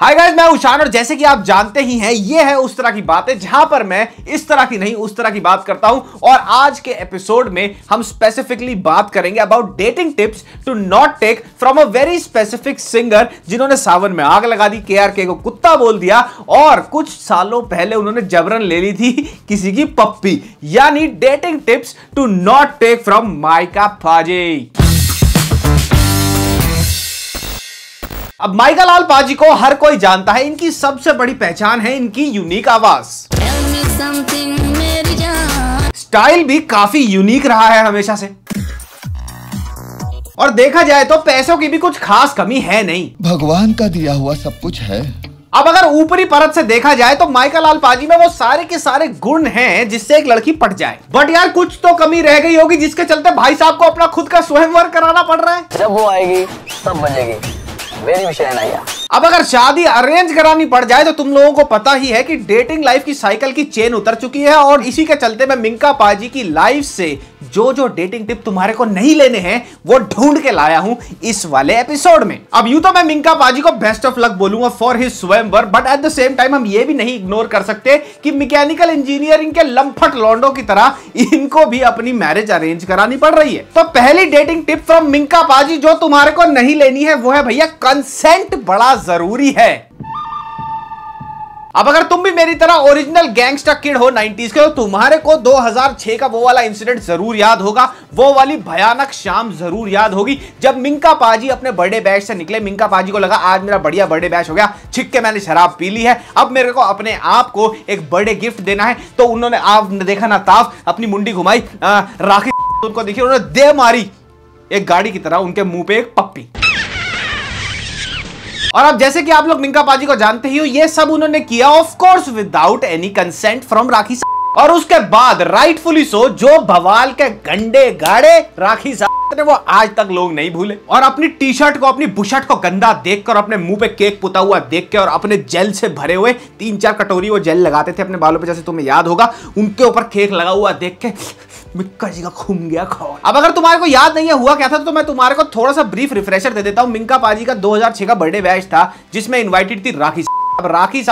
Hi guys मैं उशान और जैसे कि आप जानते ही हैं, ये है उस तरह की बातें जहाँ पर मैं इस तरह की नहीं, उस तरह की बात करता हूँ। और आज के एपिसोड में हम स्पेसिफिकली बात करेंगे about dating tips to not take from a very specific singer जिन्होंने सावन में आग लगा दी के को कुत्ता बोल दिया, और कुछ सालों पहले उन्होंने जबरन ले ली थी किसी की पप्पी, यानी dating tips to not take from Mika Paaji. अब माइका लाल पाजी को हर कोई जानता है इनकी सबसे बड़ी पहचान है इनकी यूनिक आवाज़। स्टाइल भी काफ़ी यूनिक रहा है हमेशा से। और देखा जाए तो पैसों की भी कुछ खास कमी है नहीं। भगवान का दिया हुआ सब कुछ है। अब अगर ऊपरी परत से देखा जाए तो माइका लाल पाजी में वो सारे के सारे गुण हैं जिससे एक लड़की पट जाए। बट यार कुछ तो कमी रह गई होगी जिसके चलते भाई साहब को अपना खुद का स्वयंवर कराना पड़ रहा है। जब वो आएगी तब बजेगी वेरी विषय नहीं अब अगर शादी अरेंज करानी पड़ जाए तो तुम लोगों को पता ही है कि डेटिंग लाइफ की साइकिल की चेन उतर चुकी है और इसी के चलते मैं मिंका पाजी की लाइफ से जो जो डेटिंग टिप तुम्हारे को नहीं लेने हैं, वो ढूंढ के लाया हूँ इस वाले एपिसोड में। अब यूँ तो मैं मिंका पाजी को बेस्ट ऑफ़ लक बोलूँगा फॉर हिज स्वयंवर but at the same time हम ये भी नहीं इग्नोर कर सकते कि मैकेनिकल इंजीनियरिंग के लंफट लॉन्डो की तरह इनको भी अपनी मैरिज अरेंज करानी पड़ रही है। तो पहली डेटिंग टिप फ्रॉम मिंका पाजी जो तुम्हारे को नहीं लेनी है, वो है भैया कंसेंट बड़ा ज़रूरी है। अब अगर तुम भी मेरी तरह ओरिजिनल गैंगस्टर किड हो 90s के तो तुम्हारे को 2006 का वो वाला इंसिडेंट ज़रूर याद होगा। वो वाली भयानक शाम ज़रूर याद होगी। जब मिंका पाजी अपने बर्थडे बैच से निकले, मिंका पाजी को लगा, आज मेरा बढ़िया बर्थडे बैच हो गया। छिक के मैंने शराब पी ली है। अब मेरे को अपने आप को एक बर्थडे गिफ्ट देना है। तो उन्होंने, आप देखा ना ताफ, अपनी मुंडी घुमाई राखी उनको देखी, उन्होंने दे मारी। एक गाड़ी की तरह, उनके मुँह पे एक पप्पी। और अब जैसे कि आप लोग मिंका पाजी को जानते ही हो, ये सब उन्होंने किया of course without any consent from Rakhi और उसके बाद राइटफुली सो जो भवाल के गंडे गाड़े राखी साहब ने वो आज तक लोग नहीं भूले। और अपनी टी शर्ट को, अपनी बुशर्ट को गंदा देखकर, अपने मुँह पे केक पुता हुआ देख के और अपने जेल से भरे हुए तीन चार कटोरी वो जेल लगाते थे अपने बालों पे, जैसे तुम्हें याद होगा, उनके ऊपर केक लगा हुआ देख के। मिक्का जी का खूम गया खौर अब अगर तुम्हारे को याद नहीं है, हुआ क्या था तो मैं तुम्हारे को थोड़ा सा ब्रीफ रिफ्रेशर दे देता हूँ। मिंका पाजी का 2006 का बर्थडे बैच था, जिसमें इन्वाइटेड थी राखी अब राखी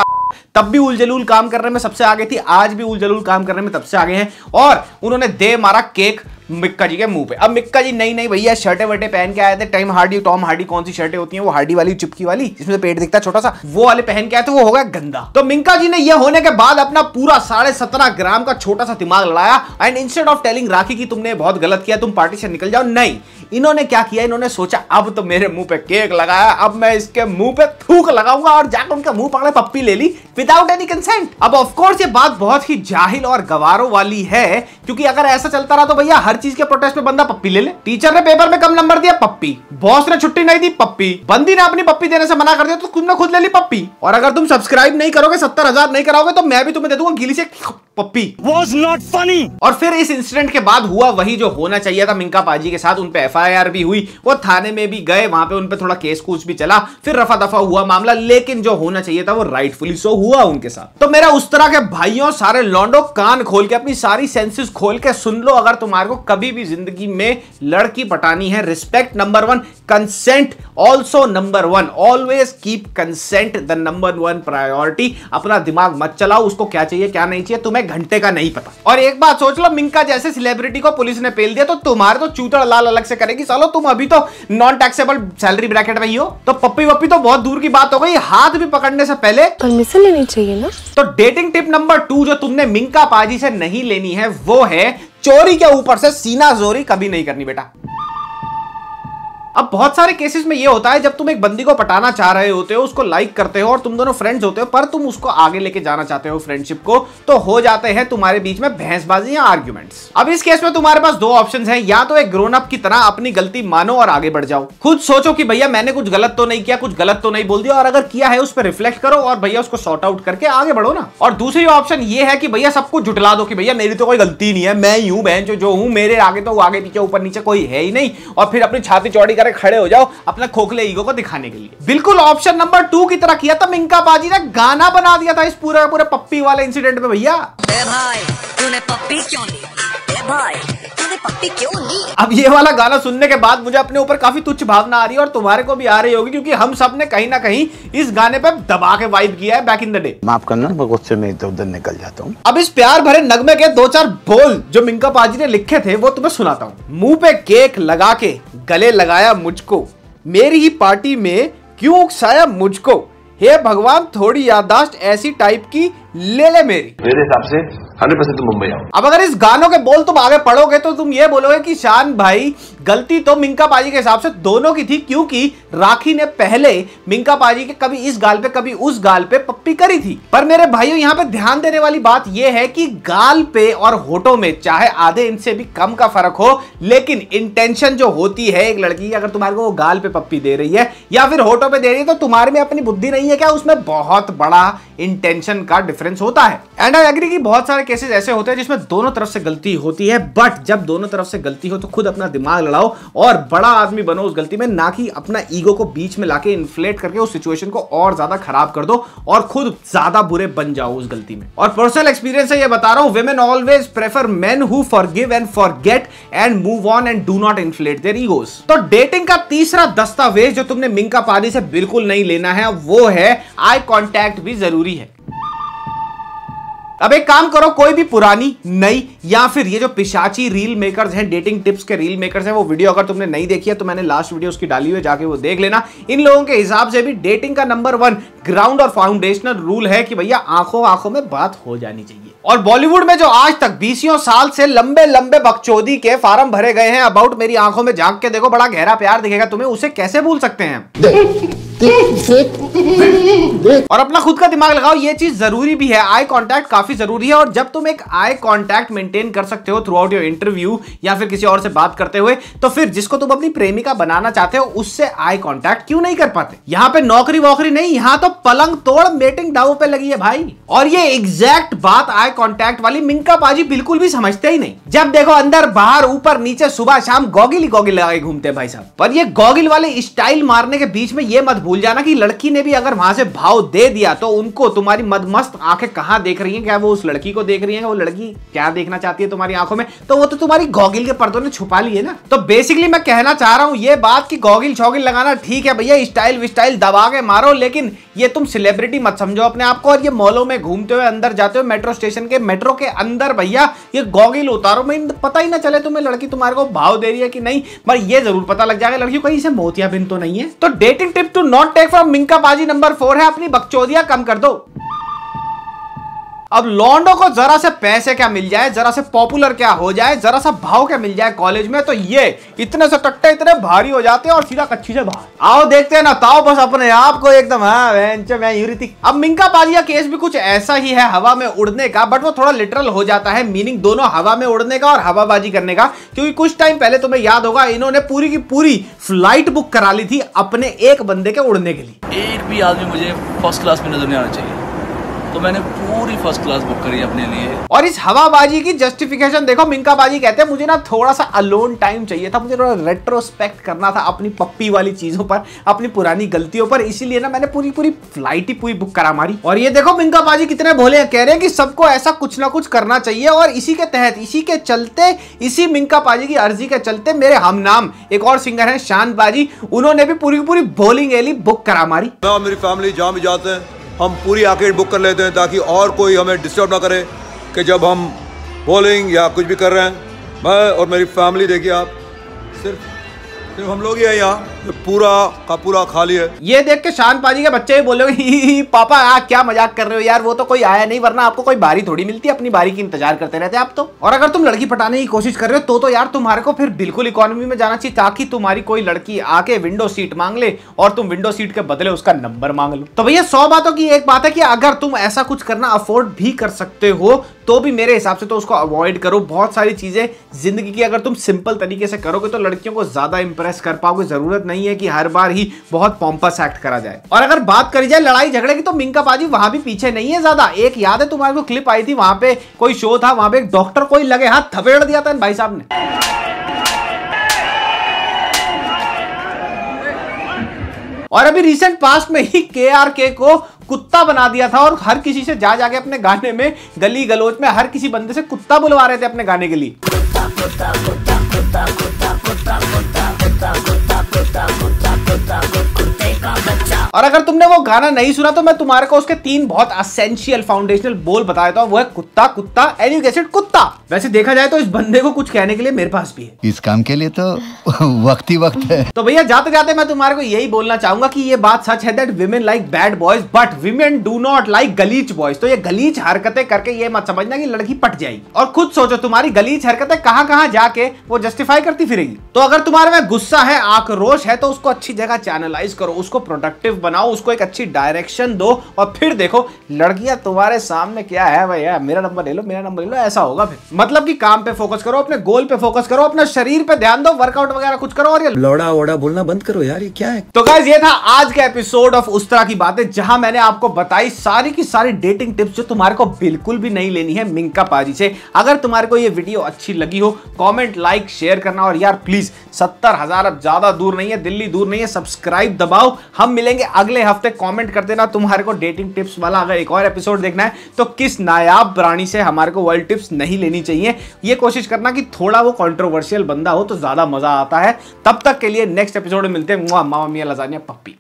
तब भी उलझलूल काम करने में सबसे आगे थी, आज भी उलझलूल काम करने में तब से आगे हैं। और उन्होंने दे मारा केक मिक्का जी के मुँह पे। अब मिक्का जी, नहीं नहीं भैया, शर्टे वर्टे पहन के आए थे। टाइम हार्डी, टॉम हार्डी, कौन सी शर्टें होती हैं? वो हार्डी वाली, चिपकी वाली, जिसमें पेट दिखता है छोटा सा। वो वाले पहन के आए थे, वो हो गया गंदा। तो मिंका जी ने ये होने के बाद अपना पूरा साढ़े सत्रह ग्राम का छोटा सा दिमाग लड़ाया। And instead of telling Rakhi की तुमने बहुत गलत किया, तुम पार्टी से निकल जाओ, नहीं। इन्होंने क्या किया? इन्होंने सोचा अब तो मेरे मुँह पे केक लगाया अब मैं इसके मुँह पे थूक लगाऊँगा और जाकर उनका मुँह पकड़े पप्पी ले ली विदाउट एनी कंसेंट अब ऑफ़ कोर्स ये बात बहुत ही जाहिल और गवारों वाली है क्योंकि अगर ऐसा चलता रहा तो भैया हर चीज़ के प्रोटेस्ट में बंदा पप्पी ले ले। टीचर ने पेपर में कम नंबर दिया पप्पी। बॉस ने छुट्टी नहीं दी पप्पी। बंदी ने अपनी पप्पी देने से मना कर दिया तो तुमने खुद ले ली पप्पी। और अगर तुम सब्सक्राइब नहीं करोगे सत्तर हज़ार नहीं कराओगे तो मैं भी तुम्हें दे दूँगा गिली से पप्पी। वॉज़ नॉट फनी और फिर इस इंसिडेंट के बाद हुआ वही जो होना चाहिए था मिंका पाजी के साथ उन पे एफआईआर भी हुई, वो थाने में भी गए, वहाँ पे उन पे थोड़ा केस कूच भी चला, फिर रफा दफ़ा हुआ मामला, लेकिन जो होना चाहिए था वो राइटफुली सो हुआ उनके साथ। तो मेरा उस तरह के भाइयों, सारे लॉन्डो कान खोल के, अपनी सारी सेंसेस खोल के सुन लो, अगर तुम्हारे को कभी भी ज़िंदगी में लड़की पटानी है respect number one consent also number one always keep consent the number one priority अपना दिमाग मत चलाओ, उसको क्या चाहिए, क्या नहीं चाहिए, तुम्हें घंटे का नहीं पता। और एक बात सोच लो, मिंका जैसे सेलिब्रिटी को पुलिस ने पेल दिया तो तुम्हारे तो चूतड़ लाल अलग से करेगी। सालो तुम अभी तो नॉन टैक्सेबल सैलरी ब्रैकेट में ही हो। तो पप्पी वप्पी तो बहुत दूर की बात हो गई। हाथ भी पकड़ने से पहले परमिशन लेनी चाहिए ना? तो डेटिंग टिप नंबर टू जो तुमने मिंका पाजी से नहीं लेनी है वो है चोरी के ऊपर से सीना जोरी कभी नहीं करनी बेटा। अब बहुत सारे केसेस में ये होता है जब तुम एक बंदी को पटाना चाह रहे होते हो उसको लाइक करते हो और तुम दोनों फ्रेंड्स होते हो पर तुम उसको आगे लेके जाना चाहते हो फ्रेंडशिप को तो हो जाते हैं तुम्हारे बीच में भैंसबाजी या आर्ग्यूमेंट्स अब इस केस में तुम्हारे पास दो ऑप्शन है या तो एक ग्रोन अप की तरह अपनी गलती मानो और आगे बढ़ जाओ। खुद सोचो कि भैया मैंने कुछ गलत तो नहीं किया कुछ गलत तो नहीं बोल दिया और अगर किया है उस पर रिफ्लेक्ट करो और भैया उसको सॉर्ट आउट करके आगे बढ़ो ना। और दूसरी ऑप्शन ये है कि भैया सब कुछ जुटला दो कि भैया मेरी तो कोई गलती नहीं है मैं यूँ बहन जो, जो हूँ मेरे आगे तो आगे पीछे ऊपर नीचे कोई है ही नहीं। और फिर अपनी छाती चौड़ी करे खड़े हो जाओ अपने खोखले ईगो को दिखाने के लिए। बिल्कुल ऑप्शन नंबर टू की तरह किया था मिंका बाजी ने गाना बना दिया था इस पूरे पूरे पप्पी वाले इंसिडेंट में, भैया। भाई, तूने पप्पी क्यों ली? भाई। पप्पी क्यों नहीं अब ये वाला गाना सुनने के बाद मुझे अपने ऊपर काफ़ी तुच्छ भावना आ रही है और तुम्हारे को भी आ रही होगी क्योंकि हम सबने कहीं ना कहीं इस गाने पे दबा के वाइब किया है बैक इन द डे माफ़ करना मैं गुस्से में इधर उधर निकल जाता हूँ। अब इस प्यार भरे नगमे के दो चार बोल जो मिंका पाजी ने लिखे थे वो तुम्हें सुनाता हूँ। मुँह पे केक लगा के गले लगाया मुझको मेरी ही पार्टी में क्यों उकसाया मुझको? हे भगवान थोड़ी याददाश्त ऐसी टाइप की ले ले मेरी। मेरे हिसाब से हंड्रेड परसेंट तुम मुंबई आओ। अब अगर इस गानों के बोल तुम आगे पढ़ोगे तो तुम ये बोलोगे कि शान भाई गलती तो मिंका पाजी के हिसाब से दोनों की थी क्योंकि राखी ने पहले मिंका पाजी के कभी इस गाल पे कभी उस गाल पे पप्पी करी थी। पर मेरे भाइयों यहाँ पे ध्यान देने वाली बात यह है कि गाल पे और होठों में चाहे आधे इंच से भी कम का फ़र्क हो लेकिन इंटेंशन जो होती है एक लड़की की अगर तुम्हारे को वो गाल पे पप्पी दे रही है या फिर होठों पे दे रही है तो तुम्हारे में अपनी बुद्धि नहीं है क्या? उसमें बहुत बड़ा इंटेंशन का डिफरेंस होता है। एंड आई एग्री कि बहुत सारे केसेस ऐसे होते हैं जिसमें दोनों तरफ़ से गलती होती है बट जब दोनों तरफ़ से गलती हो तो खुद अपना दिमाग लड़ाओ और बड़ा आदमी बनो उस गलती में, ना कि अपना ईगो को बीच में लाके इन्फ्लेट करके उस सिचुएशन को और ज़्यादा खराब कर दो और खुद ज़्यादा बुरे बन जाओ उस गलती में। और पर्सनल एक्सपीरियंस से ये बता रहा हूँ women always prefer men who forgive and forget and move on and do not inflate their egos तो डेटिंग का तीसरा दस्तावेज़ जो तुमने मिंका पारी से बिल्कुल नहीं लेना है, वो है आई कांटेक्ट भी ज़रूरी है अब एक काम करो, कोई भी पुरानी, नई, या फिर ये जो पिशाची रील मेकर्स हैं डेटिंग टिप्स के रील मेकर्स हैं, वो वीडियो अगर तुमने नहीं देखी है तो मैंने लास्ट वीडियो उसकी डाली हुई जाके वो देख लेना। इन लोगों के हिसाब से भी डेटिंग का नंबर वन ग्राउंड और फाउंडेशनल रूल है कि भैया, आँखों आँखों में बात हो जानी चाहिए। और बॉलीवुड में जो आज तक बीसियों साल से लंबे लंबे बकचोदी के फार्म भरे गए हैं अबाउट मेरी आँखों में झाँक के देखो, बड़ा गहरा प्यार दिखेगा तुम्हें, उसे कैसे भूल सकते हैं? और अपना खुद का दिमाग लगाओ, ये चीज़ ज़रूरी भी है आई कांटेक्ट काफ़ी ज़रूरी है और जब तुम एक आई कांटेक्ट मेंटेन कर सकते हो थ्रू आउट योर इंटरव्यू या फिर किसी और से बात करते हुए तो फिर जिसको तुम अपनी प्रेमिका बनाना चाहते हो, उससे आई कांटेक्ट क्यों नहीं कर पाते? यहाँ पे नौकरी वोकरी नहीं, यहाँ तो पलंग तोड़ मेटिंग दाव पे लगी है भाई। और ये एग्जैक्ट बात आई कांटेक्ट वाली मिंका पाजी बिल्कुल भी समझते ही नहीं। जब देखो अंदर, बाहर, ऊपर, नीचे, सुबह, शाम गॉगिल ही गॉगिल लगाए घूमते भाई साहब। पर ये गॉगिल वाले स्टाइल मारने के बीच में ये मत भूल जाना कि लड़की ने भी अगर वहाँ से भाव दे दिया तो उनको तुम्हारी मदमस्त आँखें कहाँ देख रही हैं क्या वो उस लड़की को देख रही हैं, वो लड़की क्या देखना चाहती है तुम्हारी आँखों में? तो वो तो तुम्हारी गॉगिल के पर्दों ने छुपा ली है ना? तो बेसिकली मैं कहना चाह रहा हूँ, ये बात की गॉगिल छॉगिल लगाना ठीक है भैया, स्टाइल विस्टाइल दबा के मारो, लेकिन ये तुम सेलिब्रिटी मत समझो अपने आप को, और ये मॉलों में घूमते हुए अंदर जाते हो मेट्रो स्टेशन के मेट्रो के अंदर भैया, ये गॉगिल उतारो, मैं पता ही ना चले तुम्हें लड़की तुम्हारे को भाव दे रही है कि नहीं, पर ये ज़रूर पता लग जाएगा, लड़की कहीं से मोतिया बिन तो नहीं है। तो dating tip to not take from Mika Paaji number four है, अपनी बकचोदिया कम कर दो। अब लॉन्डो को जरा से पैसे क्या मिल जाए, जरा से पॉपुलर क्या हो जाए, जरा सा भाव क्या मिल जाए कॉलेज में तो ये, इतने से टट्टे इतने भारी हो जाते हैं और सीधा कच्ची से बाहर। आओ देखते हैं ना, ताओ बस अपने आप को एकदम हाँ यूरितिक अब मिंका पाजिया केस भी कुछ ऐसा ही है हवा में उड़ने का बट वो थोड़ा लिटरल हो जाता है मीनिंग दोनों हवा में उड़ने का और हवाबाजी करने का, क्योंकि कुछ टाइम पहले तुम्हें याद होगा, इन्होंने पूरी की पूरी फ़्लाइट बुक करा ली थी अपने एक बंदे के उड़ने के लिए। एक भी आदमी मुझे फ़र्स्ट क्लास में नज़र नहीं आना चाहिए। तो मैंने पूरी फ़र्स्ट क्लास बुक करी अपने लिए। और इस हवाबाजी की जस्टिफिकेशन देखो मिंका बाजी कहते हैं मुझे ना थोड़ा सा अलोन टाइम चाहिए था मुझे थोड़ा रेट्रोस्पेक्ट करना था अपनी पप्पी वाली चीज़ों पर अपनी पुरानी गलतियों पर इसीलिए ना मैंने पूरी पूरी फ़्लाइट ही पूरी बुक करा मारी। और ये देखो मिंका बाजी कितने भोले हैं कह रहे हैं कि सबको ऐसा कुछ ना कुछ करना चाहिए और इसी के तहत इसी के चलते इसी मिंका बाजी की अर्जी के चलते मेरे हम नाम एक और सिंगर है शांत बाजी उन्होंने भी पूरी पूरी बोलिंग एली बुक करा मारी। मैं और मेरी फैमिली जहाँ भी जाते हैं हम पूरी आकेट बुक कर लेते हैं ताकि और कोई हमें डिस्टर्ब ना करे कि जब हम बॉलिंग या कुछ भी कर रहे हैं। मैं और मेरी फैमिली देखिए आप, सिर्फ़ सिर्फ़ हम लोग ही हैं यहाँ। पूरा का पूरा खाली है। ये देख के शान पाजी के बच्चे भी बोले पापा आ, क्या मज़ाक कर रहे हो यार वो तो कोई आया नहीं वरना आपको कोई बारी थोड़ी मिलती है अपनी बारी की इंतज़ार करते रहते आप तो। और अगर तुम लड़की पटाने की कोशिश कर रहे हो तो तो यार तुम्हारे को फिर बिल्कुल इकोनॉमी में जाना चाहिए ताकि तुम्हारी कोई लड़की आके विंडो सीट मांग ले और तुम विंडो सीट के बदले उसका नंबर मांग लो। तो भैया सौ बातों की एक बात है कि अगर तुम ऐसा कुछ करना अफोर्ड भी कर सकते हो तो भी मेरे हिसाब से तो उसको अवॉइड करो। बहुत सारी चीज़ें ज़िंदगी की अगर तुम सिंपल तरीके से करोगे तो लड़कियों को ज़्यादा इंप्रेस कर पाओगे ज़रूरत नहीं। है कि हर बार ही बहुत पॉम्पस एक्ट करा जाए और अगर बात करी जाए लड़ाई झगड़े की तो मिंका बाजी वहाँ भी पीछे नहीं है ज़्यादा एक याद है तुम्हारे को क्लिप आई थी वहाँ पे कोई शो था वहाँ पे एक डॉक्टर कोई लगे हाथ थपेड़ दिया था भाई साहब ने और अभी रिसेंट पास्ट में ही के आर के को कुत्ता बना दिया था और हर किसी से जा जाके अपने गाने में गली गलोच में हर किसी बंदे से कुत्ता बुलवा रहे थे अपने गाने के लिए और अगर तुमने वो गाना नहीं सुना तो मैं तुम्हारे को उसके तीन बहुत असेंशियल फाउंडेशनल बोल बता देता हूँ। वो है कुत्ता कुत्ता एंड यू गेस इट कुत्ता। वैसे देखा जाए तो इस बंदे को कुछ कहने के लिए मेरे पास भी है। इस काम के लिए तो वक्त ही वक्त है। तो भैया जाते जाते मैं तुम्हारे को यही बोलना चाहूँगा कि ये बात सच है that women like bad boys but women do not like गलीच boys तो ये गलीच हरकतें करके ये मत समझना कि लड़की पट जाएगी। और खुद सोचो तुम्हारी गलीच हरकतें कहाँ कहाँ जाके वो जस्टिफाई करती फिरेगी। तो अगर तुम्हारे में गुस्सा है आक्रोश है तो उसको अच्छी जगह चैनलाइज करो उसको प्रोडक्टिव बनाओ उसको एक अच्छी डायरेक्शन दो और फिर देखो लड़कियाँ तुम्हारे सामने क्या है भैया मेरा नंबर ले लो मेरा नंबर ले लो ऐसा होगा फिर। मतलब कि काम पे फोकस करो अपने गोल पे फोकस करो अपने शरीर पे ध्यान दो वर्कआउट वगैरह कुछ करो और ये लौड़ा वोड़ा बोलना बंद करो यार ये क्या है? तो गाइज़ ये था आज का एपिसोड ऑफ़ उस तरह की बातें जहाँ मैंने आपको बताई सारी की सारी डेटिंग टिप्स जो तुम्हारे को बिल्कुल भी नहीं लेनी है मिंका पाजी से। अगर तुम्हारे को ये वीडियो अच्छी लगी हो कमेंट लाइक शेयर करना और यार प्लीज़ सत्तर हज़ार अब ज़्यादा दूर नहीं है दिल्ली दूर नहीं है सब्सक्राइब दबाओ। हम मिलेंगे अगले हफ़्ते कमेंट कर देना। तुम्हारे को डेटिंग टिप्स वाला अगर एक और एपिसोड देखना है तो किस नायाब प्राणी से हमारे को वर्ल्ड टिप्स नहीं लेनी चाहिए? ये कोशिश करना कि थोड़ा वो कॉन्ट्रोवर्शियल बंदा हो तो ज़्यादा मज़ा आता है। तब तक के लिए नेक्स्ट एपिसोड में मिलते हैं। Mamma Mia, lasagna, puppy.